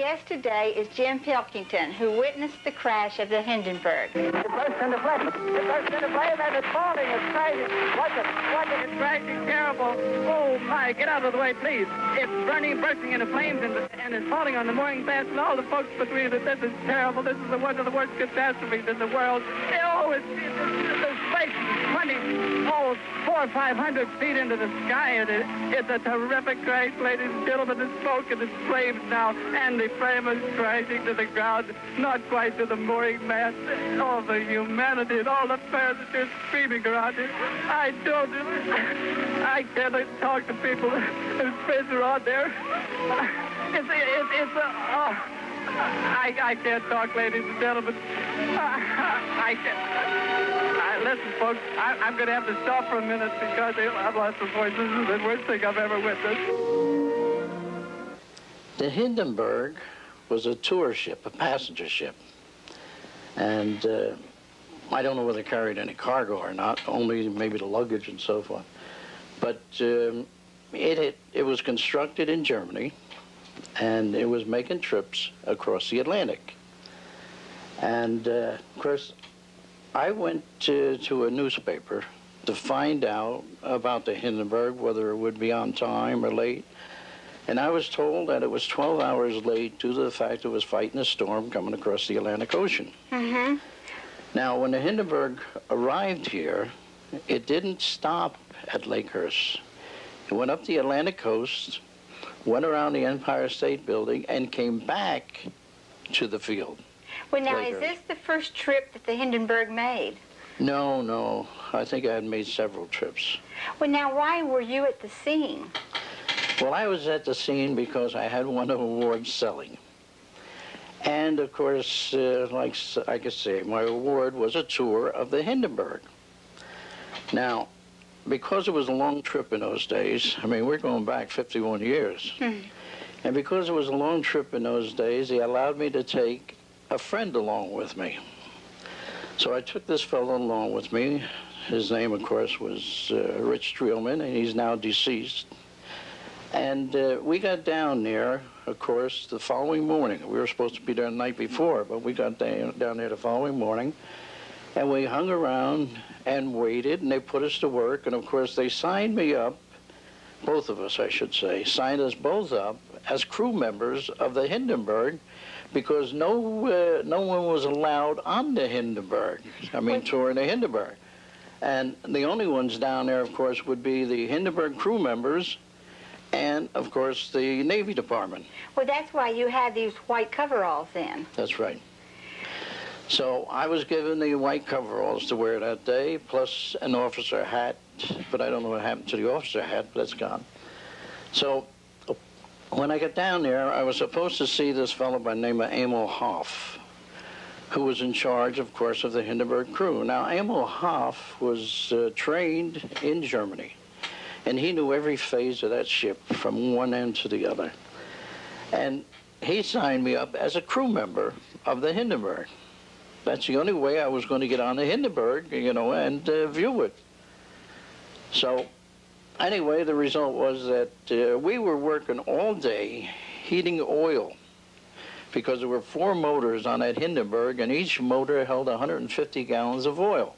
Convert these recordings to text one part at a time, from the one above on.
guest today is Jim Pilkington, who witnessed the crash of the Hindenburg. It burst into flame. It burst into flame and it's falling. It's crashing. Watch it. Watch it. It's crashing terrible. Oh, my. Get out of the way, please. It's burning, bursting into flames and, and it's falling on the mooring mast and all the folks agree that this is terrible. This is one of the worst catastrophes in the world. Oh, it's, it's, it's, it's space 20, oh, four or five hundred feet into the sky. And it, it's a terrific crash, ladies and gentlemen. The smoke and the flames now, and the frame is crashing to the ground, not quite to the mooring mast. All the humanity and all the passengers screaming around it. I don't, I can't talk to people whose friends are on there. It's, it's, it's, uh, oh. I, I can't talk, ladies and gentlemen. I can't. Listen, folks, I, I'm going to have to stop for a minute because I've lost the voice. This is the worst thing I've ever witnessed. The Hindenburg was a tour ship, a passenger ship. And uh, I don't know whether it carried any cargo or not, only maybe the luggage and so forth. But um, it, it, it was constructed in Germany and it was making trips across the Atlantic. And uh, of course, I went to, to a newspaper to find out about the Hindenburg, whether it would be on time or late. And I was told that it was 12 hours late due to the fact it was fighting a storm coming across the Atlantic Ocean. Mm-hmm. Now, when the Hindenburg arrived here, it didn't stop at Lakehurst. It went up the Atlantic coast went around the Empire State Building, and came back to the field. Well, now, is this the first trip that the Hindenburg made? No, no. I think I had made several trips. Well, now, why were you at the scene? Well, I was at the scene because I had won an award selling. And, of course, uh, like I could say, my award was a tour of the Hindenburg. Now, because it was a long trip in those days, I mean, we're going back 51 years. Hmm. And because it was a long trip in those days, he allowed me to take a friend along with me. So I took this fellow along with me. His name, of course, was uh, Rich Streelman, and he's now deceased. And uh, we got down there, of course, the following morning. We were supposed to be there the night before, but we got down, down there the following morning. And we hung around and waited, and they put us to work. And of course, they signed me up, both of us, I should say, signed us both up as crew members of the Hindenburg because no, uh, no one was allowed on the Hindenburg. I mean, touring the Hindenburg. And the only ones down there, of course, would be the Hindenburg crew members and, of course, the Navy Department. Well, that's why you had these white coveralls then. That's right. So I was given the white coveralls to wear that day, plus an officer hat, but I don't know what happened to the officer hat, but it's gone. So when I got down there, I was supposed to see this fellow by the name of Emil Hoff, who was in charge, of course, of the Hindenburg crew. Now, Emil Hoff was uh, trained in Germany, and he knew every phase of that ship from one end to the other. And he signed me up as a crew member of the Hindenburg. That's the only way I was going to get on the Hindenburg, you know, and uh, view it. So anyway, the result was that uh, we were working all day heating oil because there were four motors on that Hindenburg, and each motor held 150 gallons of oil.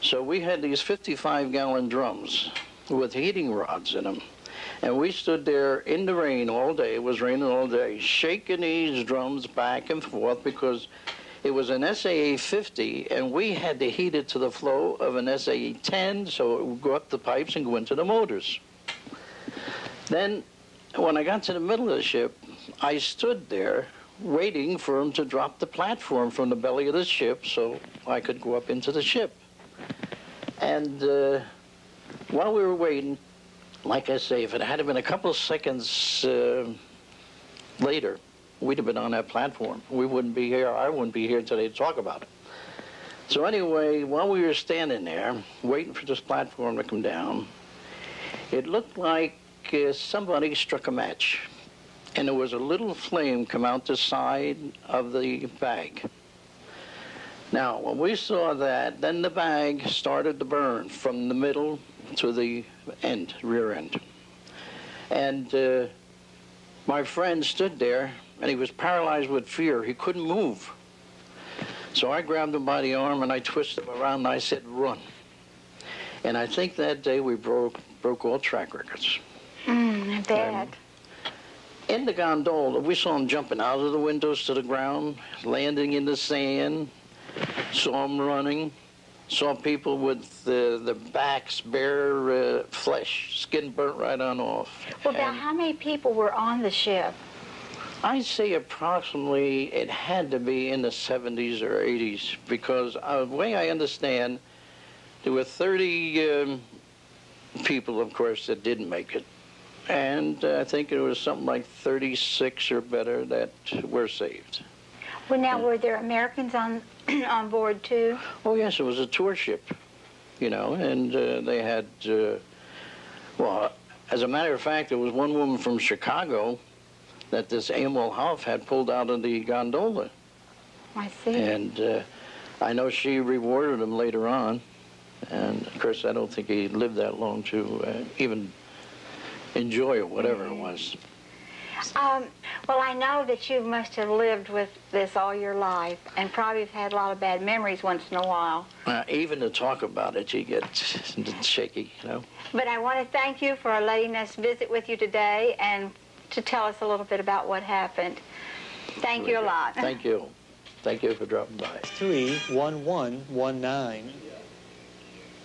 So we had these 55-gallon drums with heating rods in them. And we stood there in the rain all day, it was raining all day, shaking these drums back and forth because it was an SAE 50, and we had to heat it to the flow of an SAE 10, so it would go up the pipes and go into the motors. Then, when I got to the middle of the ship, I stood there waiting for him to drop the platform from the belly of the ship so I could go up into the ship. And uh, while we were waiting, like I say, if it had been a couple of seconds uh, later, we'd have been on that platform. We wouldn't be here. I wouldn't be here today to talk about it. So anyway, while we were standing there, waiting for this platform to come down, it looked like uh, somebody struck a match. And there was a little flame come out the side of the bag. Now, when we saw that, then the bag started to burn from the middle to the end, rear end. And uh, my friend stood there and he was paralyzed with fear. He couldn't move. So I grabbed him by the arm and I twisted him around and I said, run. And I think that day we broke, broke all track records. Mm, bad. In the gondola, we saw him jumping out of the windows to the ground, landing in the sand, saw him running, saw people with the, the backs bare uh, flesh, skin burnt right on off. Well, about And- how many people were on the ship? I'd say approximately it had to be in the 70s or 80s because uh, the way I understand, there were 30 um, people, of course, that didn't make it. And uh, I think it was something like 36 or better that were saved. Well, now, were there Americans on on board too? Oh, yes, it was a tour ship, you know, and uh, they had, uh, well, as a matter of fact, there was one woman from Chicago that this Emil Hoff had pulled out of the gondola. I see. And uh, I know she rewarded him later on. And of course, I don't think he lived that long to uh, even enjoy it, whatever it was. Um, well, I know that you must have lived with this all your life and probably have had a lot of bad memories once in a while. Uh, even to talk about it, you get shaky, you know. But I want to thank you for letting us visit with you today and to tell us a little bit about what happened. Thank you a lot. Thank you. Thank you for dropping by. 31119.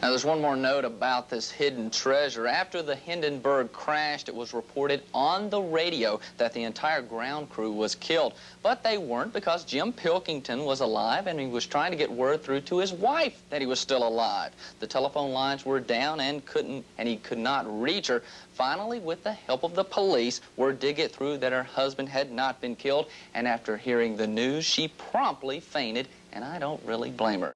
Now, there's one more note about this hidden treasure. After the Hindenburg crashed, it was reported on the radio that the entire ground crew was killed. But they weren't because Jim Pilkington was alive and he was trying to get word through to his wife that he was still alive. The telephone lines were down and couldn't and he could not reach her. Finally, with the help of the police, word did get through that her husband had not been killed. And after hearing the news, she promptly fainted, and I don't really blame her.